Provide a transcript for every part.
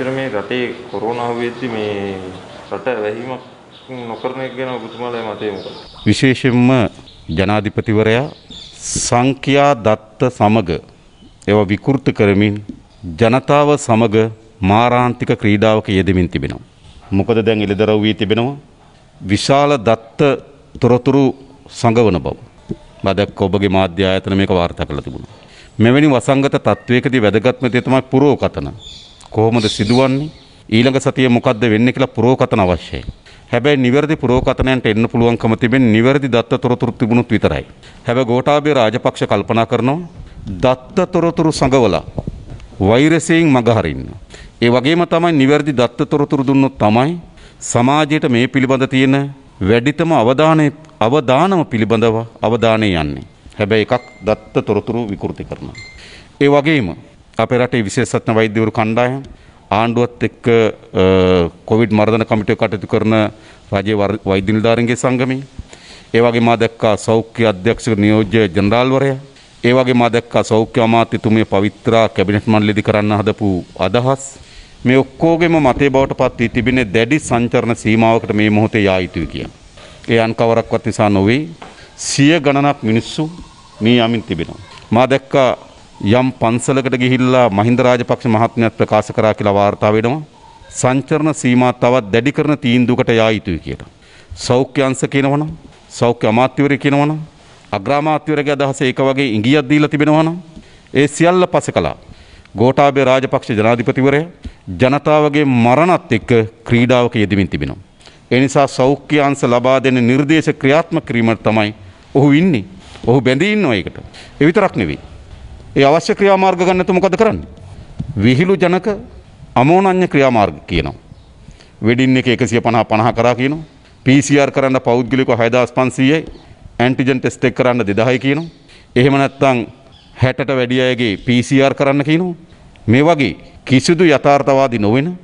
මෙච්චර මේ රටේ කොරෝනාව වෙද්දි මේ රට වැහිමක් නොකරන එක ගැන ඔබතුමාලගේ මතය මොකද? විශේෂයෙන්ම ජනාධිපතිවරයා සංඛ්‍යා දත්ත සමග ඒවා විකෘත කරමින් ජනතාව සමග මාරාන්තික ක්‍රීඩාවක යෙදමින් තිබෙනවා. මොකද දැන් එළිදරව් වී තිබෙනවා විශාල දත්ත තොරතුරු සඟවන බව. බදක් ඔබගේ මාධ්‍ය ආයතන මේක වාර්තා කරලා තිබුණා. මෙවැනි වසංගත තත්වයකදී වැදගත්ම දේ තමයි පුරෝකතන. කොහොමද සිදුවන්නේ? ඊළඟ සතියේ මොකද්ද වෙන්නේ කියලා පුරෝකතන අවශ්‍යයි. හැබැයි නිවැරදි පුරෝකතනයන්ට එන්න පුළුවන්කම තිබෙන්නේ නිවැරදි දත්ත තොරතුරු තිබුණොත් විතරයි. හැබැයි ගෝඨාභය රාජපක්ෂ කල්පනා කරනවා දත්ත තොරතුරු සඟවලා වෛරසයෙන් මගහරින්න. ඒ වගේම තමයි නිවැරදි දත්ත තොරතුරු දුන්නොත් තමයි සමාජයට මේ පිළිබඳ තියෙන වැඩිතම අවධානය අවධානම පිළිබඳව අවධානය යන්නේ. හැබැයි එකක් දත්ත තොරතුරු විකෘති කරනවා. ඒ වගේම අපේ රටේ විශේෂඥ වෛද්‍යවරු කණ්ඩායම ආණ්ඩුවත් එක්ක කොවිඩ් මර්ධන කමිටුව කටයුතු කරන රජයේ වෛද්‍ය නිලධාරීන්ගේ සංගමය ඒ වගේ මා දැක්කා සෞඛ්‍ය අධ්‍යක්ෂක නියෝජ්‍ය ජනරාල්වරයා ඒ වගේ මා දැක්කා සෞඛ්‍ය අමාත්‍යතුමිය පවිත්‍රා කැබිනට් මණ්ඩලෙදි කරන්න හදපු අදහස් මේ ඔක්කොගෙම මතේ බවට පත් වී තිබෙන්නේ දැඩි සංචරණ සීමාවකට මේ මොහොතේ යා යුතුයි කියන. ඒ අන් කවරක්වත් නිසා නොවේ සිය ගණනක් මිනිස්සු මේ යමින් තිබෙනවා. මා දැක්කා යම් පන්සලකට ගිහිල්ලා මහින්ද රාජපක්ෂ මහත්මයාත් ප්‍රකාශ කරා කියලා වාර්තා වෙනවා. සංචරණ සීමා තවත් දැඩි කරන තීන්දුවකට යා යුතුයි කියලා. සෞඛ්‍ය අංශ කියනවනම් සෞඛ්‍ය අමාත්‍යවරය කියනවනම් අග්‍රාමාත්‍යවරගේ අදහස ඒක වගේ ඉඟියක් දීලා තිබෙනවනම් ඒ සියල්ල පසකලා ගෝඨාභය රාජපක්ෂ ජනාධිපතිවරයා ජනතාවගේ මරණත් එක්ක ක්‍රීඩාවක යෙදමින් තිබෙනවා. ඒ නිසා සෞඛ්‍ය අංශ ලබා දෙන නිර්දේශ ක්‍රියාත්මක කිරීමට තමයි ඔහු ඉන්නේ. ඔහු බැඳී ඉන්නවා ඒකට. ඒ විතරක් නෙවෙයි. ඒ අවශ්‍ය ක්‍රියාමාර්ග ගන්න නැතුව මොකද කරන්නේ? විහිළු ජනක අමෝනඤ්ඤ ක්‍රියාමාර්ග කියනවා. වෙඩින් එක 150 50 කරා කියනවා. PCR කරන්න පෞද්ගලිකව 6500යි ඇන්ටිජන් ටෙස්ට් එක කරන්න 2000යි කියනවා. එහෙම නැත්නම් 60ට වැඩි අයගේ PCR කරන්න කියනවා. මේ වගේ කිසිදු යථාර්ථවාදී නොවන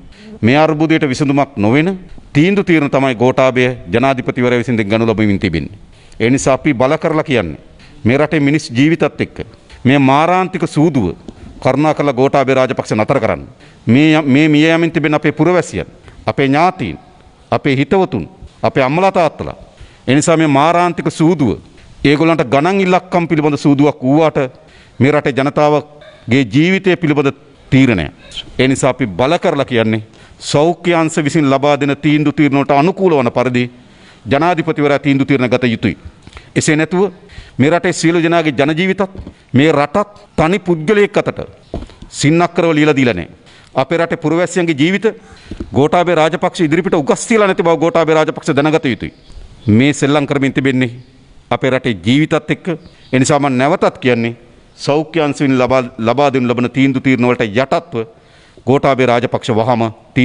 මේ අර්බුදයට විසඳුමක් නොවන තීන්දුව తీරන තමයි ගෝඨාභය ජනාධිපතිවරයා විසින් ගනු ලබමින් තිබෙන්නේ. ඒ නිසා අපි බල කරලා කියන්නේ මේ රටේ මිනිස් ජීවිතත් එක්ක මේ මාරාන්තික සූදුව කරුණාකරලා ගෝඨාභය රාජපක්ෂ නතර කරන්න. මේ මේ මිය යමින් තිබෙන අපේ පුරවැසියන්, අපේ ඥාතීන්, අපේ හිතවතුන්, අපේ අම්මලා තාත්තලා. ඒ නිසා මේ මාරාන්තික සූදුව ඒගොල්ලන්ට ගණන් ඉලක්කම් පිළිබඳ සූදුවක් වූවාට මේ රටේ ජනතාවගේ ජීවිතය පිළිබඳ තීරණය. ඒ නිසා අපි බල කරලා කියන්නේ සෞඛ්‍ය අංශ විසින් ලබා දෙන තීන්දුව තීරණවලට අනුකූල වන පරිදි ජනාධිපතිවරයා තීන්දුව තීරණ ගත යුතුයි. එසේ නැතුව මේ රටේ සියලු ජනයාගේ ජන ජීවිතත් මේ රටත් තනි පුද්ගලයෙක් අතට සින්නක්කරව ලියලා දීලා නැහැ. අපේ රටේ පුරවැසියන්ගේ ජීවිත ගෝඨාභය රාජපක්ෂ ඉදිරිපිට උගස් තියලා නැති බව ගෝඨාභය රාජපක්ෂ දැනගත යුතුයි. මේ සෙල්ලම් කරමින් තිබෙන්නේ අපේ රටේ ජීවිතත් එක්ක ඒ නිසා මම නැවතත් කියන්නේ සෞඛ්‍ය අංශයෙන් ලබා ලබා දෙනු ලබන තීන්දුව තීරණ වලට යටත්ව ගෝඨාභය රාජපක්ෂ වහම තීන්දුව